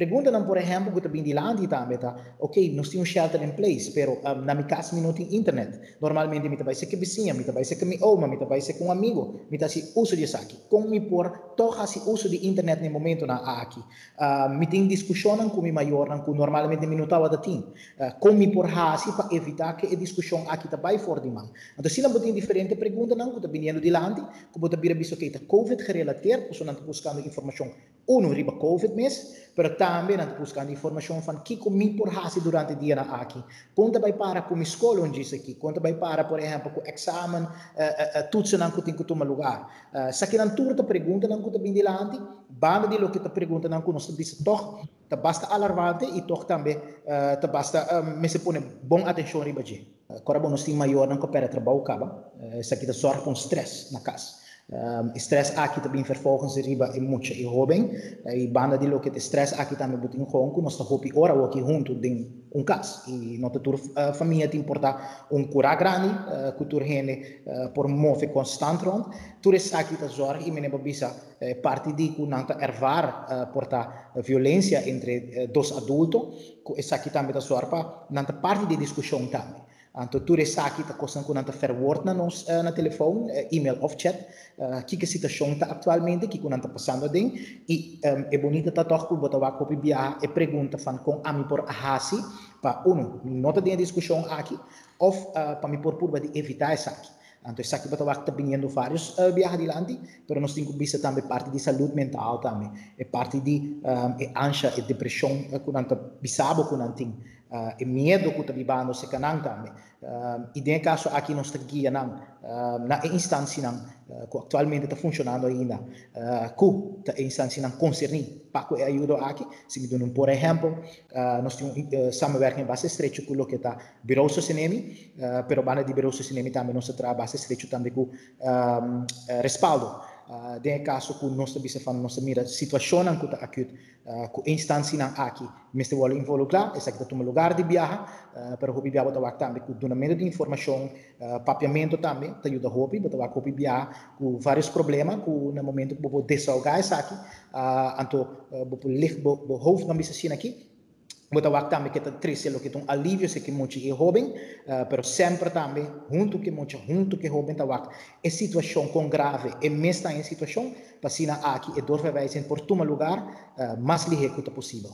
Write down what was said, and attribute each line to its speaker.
Speaker 1: Pergunta não, por exemplo, que também de lá também, tá? Ok, nós temos shelter in place, pero um, na minha casa não tem internet. Normalmente, me vai ser que vizinha, me vai ser que minha oma, me vai ser com um amigo, me se uso disso aqui. Como me por toca se uso de internet no momento na aqui. Uh, me tem discussão com mi maior, com normalmente me notava da tim. Uh, como me por hasi para evitar que a discussão aqui também for de mão. Então, se não tem diferente pergunta, não, que tá vindo de lá, que tá visto que está COVID gerelateerd, você não está buscando informação, uno, riba COVID mesmo, pero não está buscando informação van que comi por hasi durante dia na aqui. Quando vai para com escola onde isso aqui, quando vai para, por exemplo, com examen, uh, uh, uh, não que tem que tomar lugar. Uh, sa que não turta pergunta não que bem dilante, banda de lo que te pergunta não que nós diz toch, te basta alarmante e toch também uh, te basta, uh, me se põe bom atenção riba de. Uh, Corabo nós tem maior não que opera trabalho caba, uh, sa que te sorge com stress na casa. Um, stress aqui também vervolgens riba e muito e jovem e banda de lo que te stress aqui também botar em ronco nós estamos hopi ora aqui junto de um caso e nota tur uh, família te importa um cura grande uh, cultura rene uh, por move constante rond. Tur aqui ta zorg e meneba bisa uh, parte di ku nanta ervar uh, porta violência entre uh, dos adultos ku es aqui também ta sorpa nanta parte di discussão também Anto tu resaki ta kosan kun anta verwoord na nos uh, na telefoon, uh, e-mail of chat, uh, kika situação ta atualmente, kika anta passando ding, e um, é bonita ta toch bota wa kopi bia e pergunta fan com ami por ahasi, pa uno, nota de discussão aqui, of uh, pa mi por purba de evitar aqui. Então, isso aqui vai estar vindo vários uh, viagens adiante, mas nós temos visto também parte de saúde mental também, é parte de um, é ansia e depressão, uh, a gente bisabo, a gente uh, e medo que está vivendo se canang também. Uh, e nesse caso aqui nós estamos guia não, uh, na instância não, uh, que atualmente está funcionando ainda, uh, que a instância não concerne para que ajuda aqui, se me dão por exemplo, uh, nós temos uh, samenwerking base estreito com o que está Bureau Socinemi, uh, pero banda de Bureau Socinemi também nós trabalhamos base estreito também com um, uh, respaldo Uh, de caso ku nós também se fan nós mira situação não que acute uh, ku instância não aqui mesmo vale involucrar essa que toma lugar de viagem uh, para hobby viajar botar também com donamento de informação uh, papiamento também te ajuda hobby botar hobby viajar com vários problemas com no momento que vou desahogar essa aqui uh, anto uh, vou lig bo hoofd não bisa sin aqui Bota waktu também que tá triste que um alívio se que muito é jovem, uh, pero sempre também junto que muito junto que tá waktu é situação com grave e mesmo em situação para aqui e dor vai por tomar lugar uh, mais ligeiro que possível.